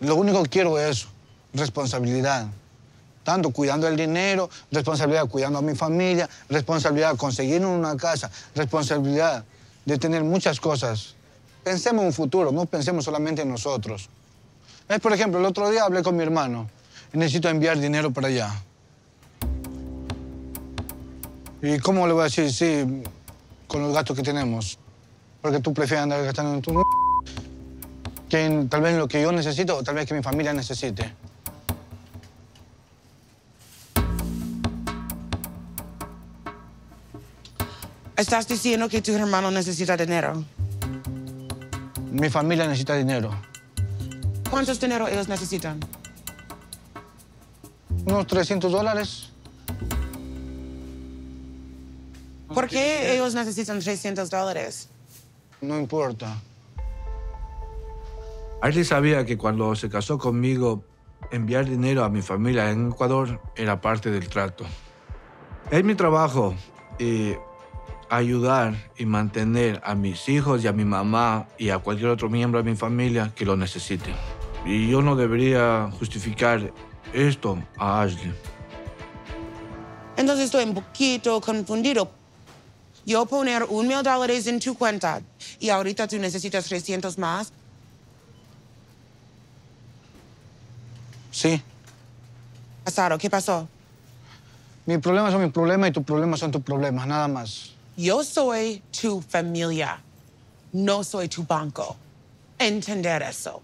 Lo único que quiero es responsabilidad. Tanto cuidando el dinero, responsabilidad cuidando a mi familia, responsabilidad conseguir una casa, responsabilidad de tener muchas cosas. Pensemos en un futuro, no pensemos solamente en nosotros. Es, por ejemplo, el otro día hablé con mi hermano necesito enviar dinero para allá. ¿Y cómo le voy a decir sí con los gastos que tenemos? Porque tú prefieres andar gastando en tu... que tal vez lo que yo necesito o tal vez que mi familia necesite. Estás diciendo que tu hermano necesita dinero. Mi familia necesita dinero. ¿Cuántos dinero ellos necesitan? Unos 300 dólares. ¿Por qué ellos necesitan 300 dólares? No importa. Ashley sabía que cuando se casó conmigo, enviar dinero a mi familia en Ecuador era parte del trato. Es mi trabajo y ayudar y mantener a mis hijos y a mi mamá y a cualquier otro miembro de mi familia que lo necesite. Y yo no debería justificar esto a Ashley. Entonces estoy un poquito confundido. Yo poner un mil dólares en tu cuenta y ahorita tú necesitas 300 más. Sí. Pasado, ¿qué pasó? Mis problemas son mis problemas y tus problemas son tus problemas, nada más. Yo soy tu familia, no soy tu banco. Entender eso.